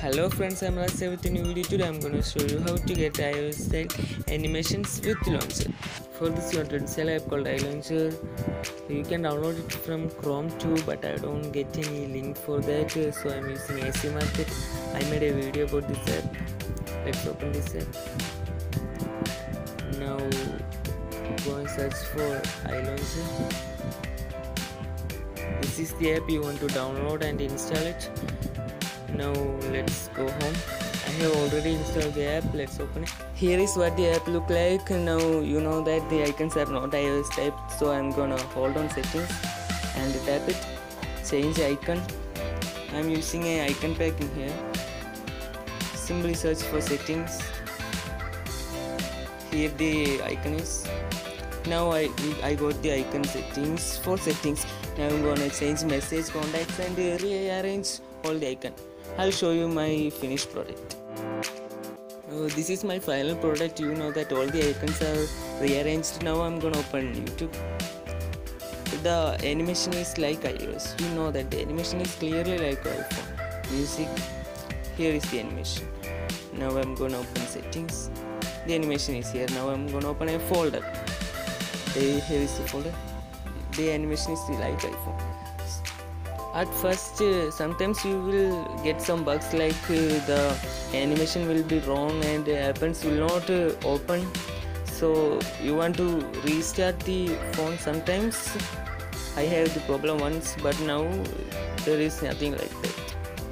Hello friends, I'm Rasa with a new video. Today I'm gonna show you how to get iOS style animations with Launcher. For this you want to install app called iLauncher. You can download it from Chrome too, but I don't get any link for that, so I'm using AC Market. I made a video about this app. Let's open this app. Now go and search for iLauncher. This is the app you want to download and install it now let's go home. I have already installed the app. Let's open it. Here is what the app look like. Now you know that the icons are not ios type so i'm gonna hold on settings and tap it. Change icon. I'm using a icon pack in here. Simply search for settings. Here the icon is. Now I, I got the icon settings for settings. Now I'm gonna change message contacts and rearrange all the icon I'll show you my finished product. Uh, this is my final product. You know that all the icons are rearranged. Now I'm gonna open YouTube. The animation is like iOS. You know that the animation is clearly like iPhone. Music here is the animation. Now I'm gonna open settings. The animation is here. Now I'm gonna open a folder. Here is the folder. The animation is like iphone at first uh, sometimes you will get some bugs like uh, the animation will be wrong and the appends will not uh, open. So you want to restart the phone sometimes? I have the problem once but now there is nothing like that